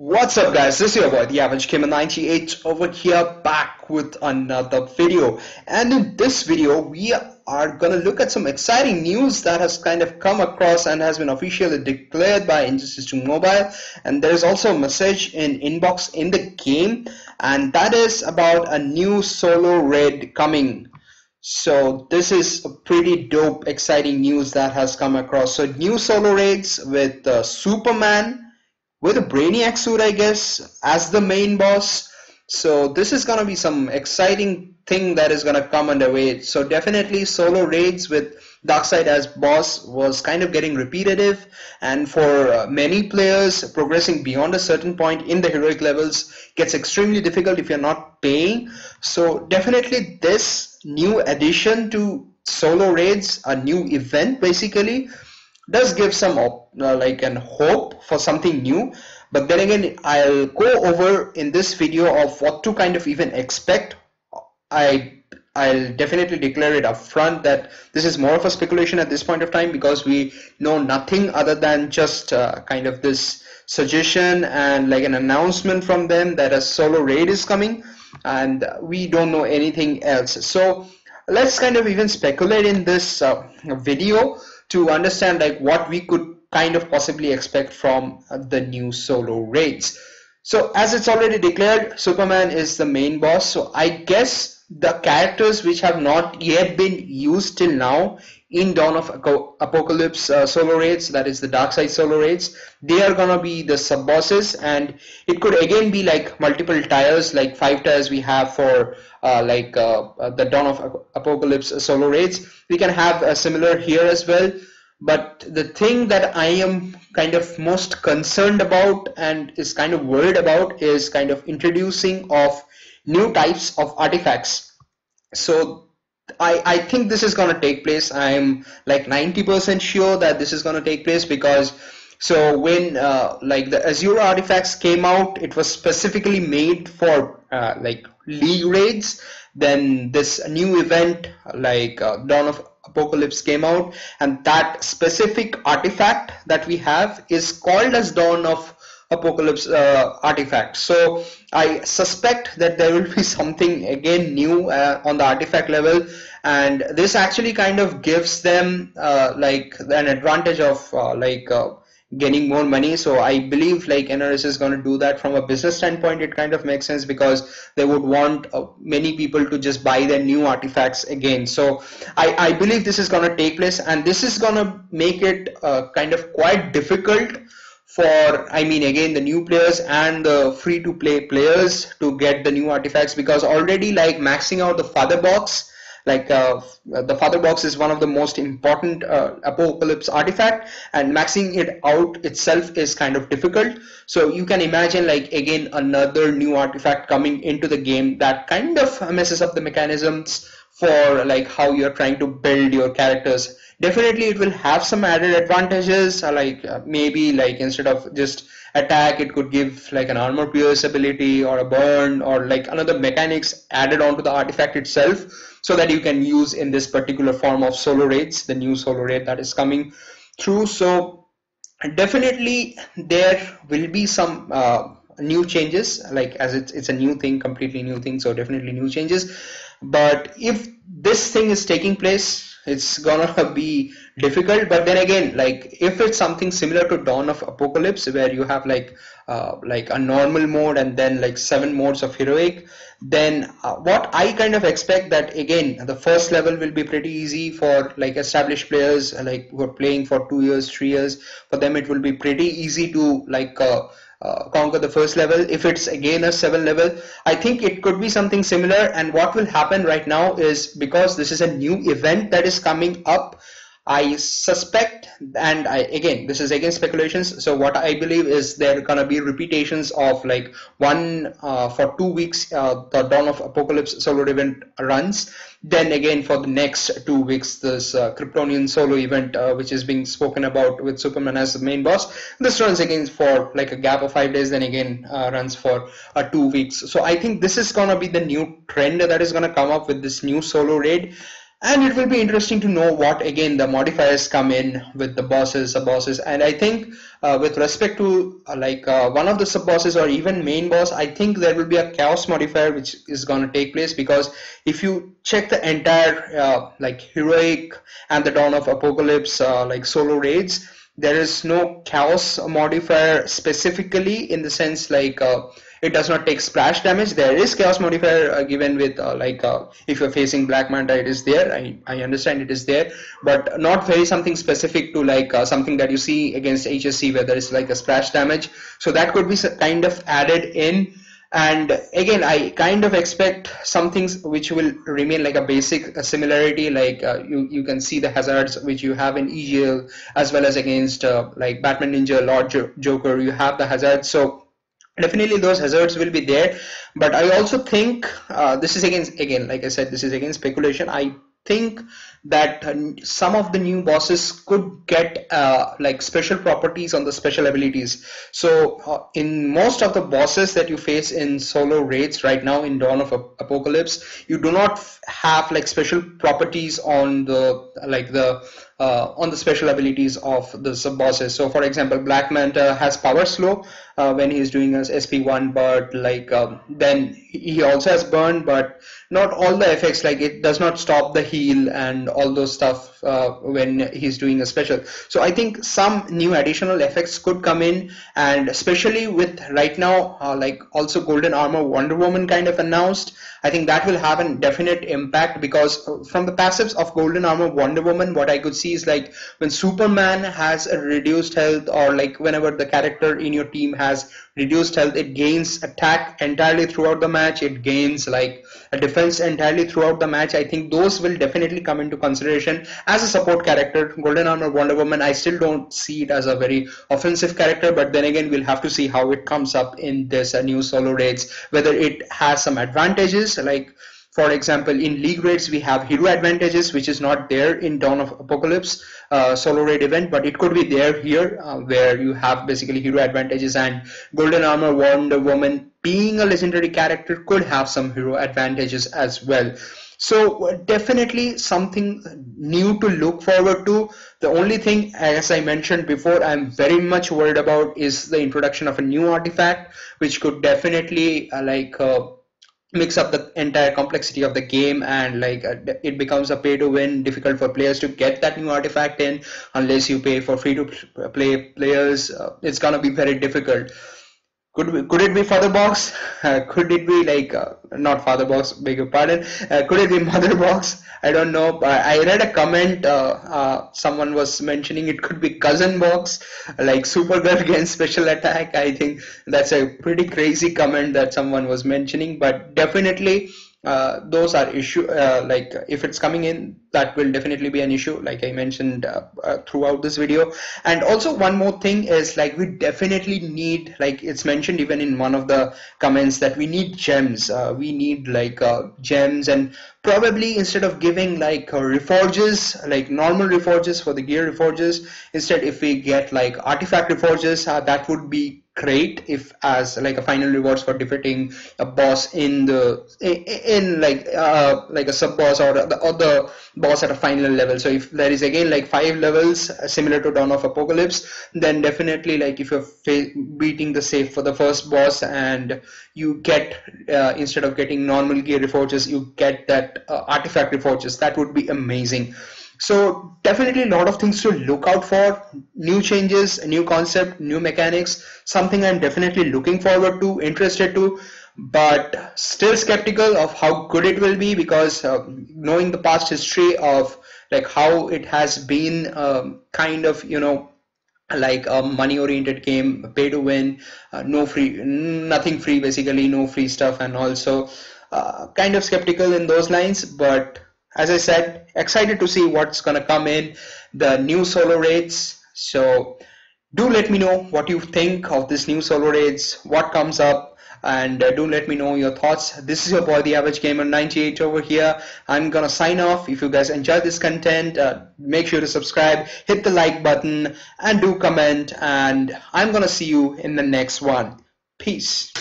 What's up guys, this is your boy the Average Gamer 98 over here back with another video. And in this video we are gonna look at some exciting news that has kind of come across and has been officially declared by Injustice 2 Mobile. And there's also a message in inbox in the game and that is about a new solo raid coming. So this is a pretty dope exciting news that has come across. So new solo raids with uh, Superman with a Brainiac suit, I guess, as the main boss. So this is gonna be some exciting thing that is gonna come underway. So definitely solo raids with Darkseid as boss was kind of getting repetitive and for uh, many players progressing beyond a certain point in the heroic levels gets extremely difficult if you're not paying. So definitely this new addition to solo raids, a new event basically, does give some uh, like an hope for something new. But then again I'll go over in this video of what to kind of even expect. I I'll definitely declare it upfront that this is more of a speculation at this point of time because we know nothing other than just uh, kind of this suggestion and like an announcement from them that a solo raid is coming and we don't know anything else. So let's kind of even speculate in this uh, video to understand like what we could kind of possibly expect from uh, the new solo raids. So as it's already declared, Superman is the main boss. So I guess the characters which have not yet been used till now in Dawn of Apokolips uh, solo raids, that is the Darkseid solo raids, they are gonna be the sub bosses, and it could again be like multiple tiers, like five tiers we have for uh, like uh, uh the Dawn of Apokolips solo raids. We can have a similar here as well. But the thing that I am kind of most concerned about and is kind of worried about is kind of introducing of new types of artifacts. So I, I think this is going to take place. I'm like 90% sure that this is going to take place because so when uh, like the Azure artifacts came out, it was specifically made for uh, like league raids. Then this new event like uh, Dawn of Apokolips came out, and that specific artifact that we have is called as Dawn of apokolips uh, artifact. So i suspect that there will be something again new uh, on the artifact level. And this actually kind of gives them uh, like an advantage of uh, like uh, getting more money. So i believe like nrs is going to do that from a business standpoint. It kind of makes sense because they would want uh, many people to just buy their new artifacts again. So i i believe this is going to take place. And this is going to make it uh, kind of quite difficult for I mean again the new players and the free to play players to get the new artifacts. Because already like maxing out the father box like uh, the father box is one of the most important uh, apokolips artifact and maxing it out itself is kind of difficult. So you can imagine like again another new artifact coming into the game that kind of messes up the mechanisms for like how you're trying to build your characters. Definitely it will have some added advantages uh, like uh, maybe like instead of just attack it could give like an armor pierce ability or a burn or like another mechanics added onto the artifact itself so that you can use in this particular form of solo raids the new solo raid that is coming through. So definitely there will be some uh, new changes like as it's, it's a new thing completely new thing so definitely new changes but if this thing is taking place it's gonna be difficult. But then again like if it's something similar to dawn of apokolips where you have like uh, like a normal mode and then like seven modes of heroic then uh, what i kind of expect that again the first level will be pretty easy for like established players like who are playing for two years three years. For them it will be pretty easy to like uh, uh, conquer the first level. If it's again a seven level i think it could be something similar. And what will happen right now is because this is a new event that is coming up I suspect, and I again, this is again speculations. So what I believe is there gonna be repetitions of like one uh, for two weeks, uh, the Dawn of Apokolips solo event runs. Then again for the next two weeks, this uh, Kryptonian solo event, uh, which is being spoken about with Superman as the main boss. This runs again for like a gap of five days. Then again uh, runs for uh, two weeks. So I think this is gonna be the new trend that is gonna come up with this new solo raid and it will be interesting to know what again the modifiers come in with the bosses sub bosses. And i think uh, with respect to uh, like uh, one of the sub bosses or even main boss i think there will be a chaos modifier which is going to take place because if you check the entire uh, like heroic and the dawn of apokolips uh, like solo raids there is no chaos modifier specifically in the sense like uh, it does not take splash damage. There is chaos modifier uh, given with uh, like uh, if you're facing black manta it is there. I, I understand it is there. But not very something specific to like uh, something that you see against HSC where there is like a splash damage. So that could be kind of added in. And again i kind of expect some things which will remain like a basic similarity like uh, you you can see the hazards which you have in egl as well as against uh, like batman ninja lord joker you have the hazards. So definitely those hazards will be there. But i also think uh, this is again again like i said this is again speculation. I think that uh, some of the new bosses could get uh, like special properties on the special abilities. So uh, in most of the bosses that you face in solo raids right now in dawn of apokolips you do not have like special properties on the like the uh, on the special abilities of the sub bosses. So for example black manta has power slow uh, when he's doing his sp1 but like um, then he also has burn but not all the effects like it does not stop the heal and all those stuff uh, when he's doing a special. So i think some new additional effects could come in and especially with right now uh, like also golden armor wonder woman kind of announced i think that will have a definite impact because from the passives of golden armor wonder woman what i could see is like when superman has a reduced health or like whenever the character in your team has reduced health it gains attack entirely throughout the match it gains like a defense entirely throughout the match. I think those will definitely come into consideration as a support character. Golden armor wonder woman i still don't see it as a very offensive character but then again we'll have to see how it comes up in this uh, new solo raids whether it has some advantages like for example, in league raids, we have hero advantages, which is not there in Dawn of Apokolips uh, solo raid event, but it could be there here, uh, where you have basically hero advantages and Golden Armor Wonder Woman being a legendary character could have some hero advantages as well. So definitely something new to look forward to. The only thing, as I mentioned before, I'm very much worried about is the introduction of a new artifact, which could definitely uh, like uh, mix up the entire complexity of the game and like uh, it becomes a pay to win difficult for players to get that new artifact in unless you pay for free to play players uh, it's gonna be very difficult could could it be father box? Uh, could it be like uh, not father box beg your pardon. Uh, could it be mother box? I don't know. I read a comment uh, uh, someone was mentioning it could be cousin box like supergirl against special attack. I think that's a pretty crazy comment that someone was mentioning but definitely uh, those are issue uh, like if it's coming in that will definitely be an issue like i mentioned uh, uh, throughout this video. And also one more thing is like we definitely need like it's mentioned even in one of the comments that we need gems. Uh, we need like gems and probably instead of giving like reforges like normal reforges for the gear reforges instead if we get like artifact reforges that would be great if as like a final rewards for defeating a boss in the in like uh, like a sub boss or the, or the boss at a final level. So if there is again like five levels uh, similar to dawn of apokolips then definitely like if you're beating the safe for the first boss and you get uh, instead of getting normal gear reforges you get that uh, artifact reforges that would be amazing so definitely a lot of things to look out for. New changes new concept new mechanics something i'm definitely looking forward to interested to but still skeptical of how good it will be because uh, knowing the past history of like how it has been um, kind of you know like a money oriented game pay to win uh, no free nothing free basically no free stuff and also uh, kind of skeptical in those lines but as I said, excited to see what's going to come in the new solo raids. So do let me know what you think of this new solo raids, what comes up, and uh, do let me know your thoughts. This is your boy, the Average Gamer 98 over here. I'm gonna sign off. If you guys enjoy this content, uh, make sure to subscribe, hit the like button, and do comment. And I'm gonna see you in the next one. Peace.